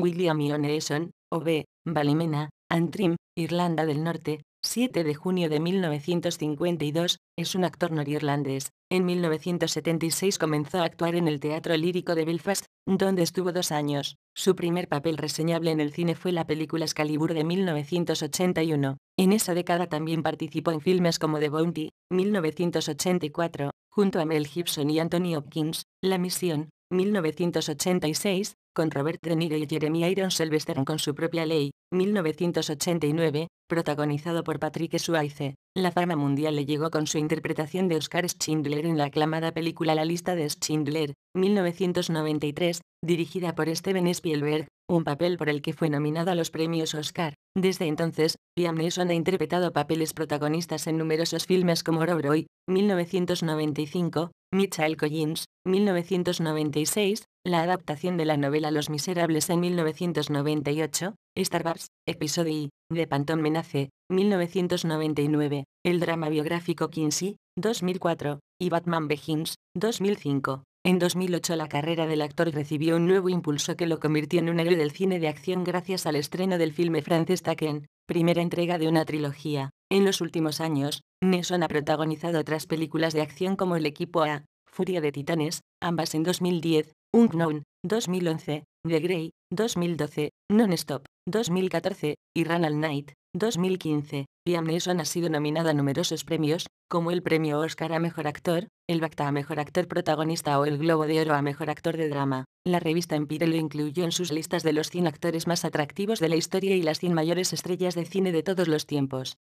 William Eason, O.B., Ballymena, Antrim, Irlanda del Norte, 7 de junio de 1952, es un actor norirlandés. En 1976 comenzó a actuar en el Teatro Lírico de Belfast, donde estuvo dos años. Su primer papel reseñable en el cine fue la película Excalibur de 1981. En esa década también participó en filmes como The Bounty, 1984, junto a Mel Gibson y Anthony Hopkins, La Misión, 1986, con Robert De Niro y Jeremy Irons el western con su propia ley, 1989, protagonizado por Patrick Swayze. La fama mundial le llegó con su interpretación de Oscar Schindler en la aclamada película La lista de Schindler, 1993, dirigida por Steven Spielberg, un papel por el que fue nominado a los premios Oscar. Desde entonces, Liam Neeson ha interpretado papeles protagonistas en numerosos filmes como Rob Roy, 1995, Michael Collins, 1996, la adaptación de la novela Los Miserables en 1998, Star Wars, episodio I, de Phantom Menace, 1999, el drama biográfico Kinsey, 2004, y Batman Begins, 2005. En 2008 la carrera del actor recibió un nuevo impulso que lo convirtió en un héroe del cine de acción gracias al estreno del filme francés Taken, primera entrega de una trilogía. En los últimos años, Neson ha protagonizado otras películas de acción como El Equipo A, Furia de Titanes, ambas en 2010, Unknown, 2011, The Grey, 2012, Non-Stop, 2014, y Run All Night, 2015. Liam Neeson ha sido nominado a numerosos premios, como el premio Oscar a Mejor Actor, el BAFTA a Mejor Actor Protagonista o el Globo de Oro a Mejor Actor de Drama. La revista Empire lo incluyó en sus listas de los 100 actores más atractivos de la historia y las 100 mayores estrellas de cine de todos los tiempos.